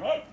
Hi,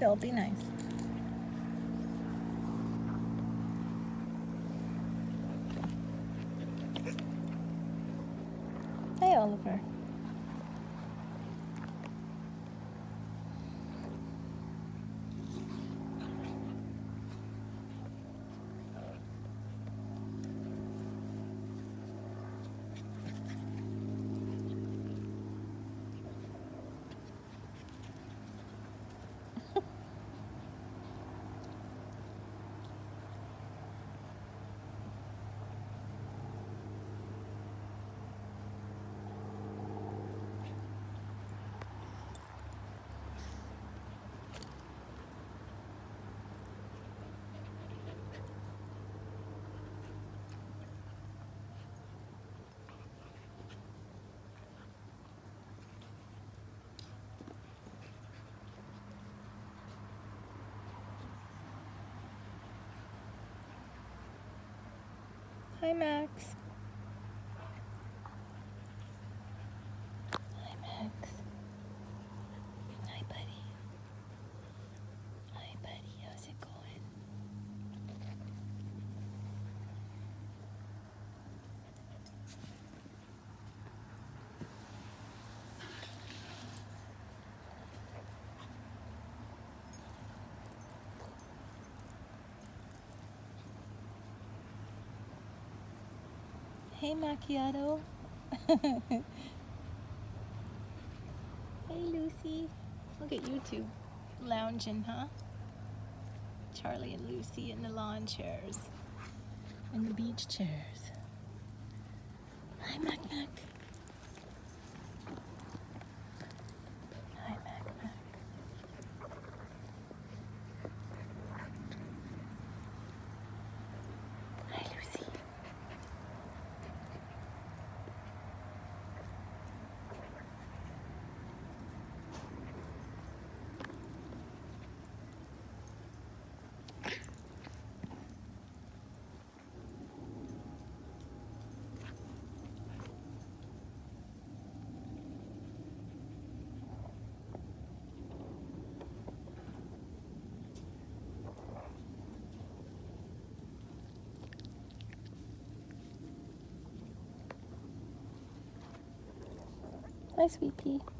They'll be nice. Hey, Oliver. Hi, Max. Hi, Max. Hi, buddy. Hi, buddy. How's it going? Hey, Macchiato. hey, Lucy. Look at you two lounging, huh? Charlie and Lucy in the lawn chairs and the beach chairs. Hi, Mac Mac. Hi, Mac Mac. Hi, Lucy. Hi, sweet pea.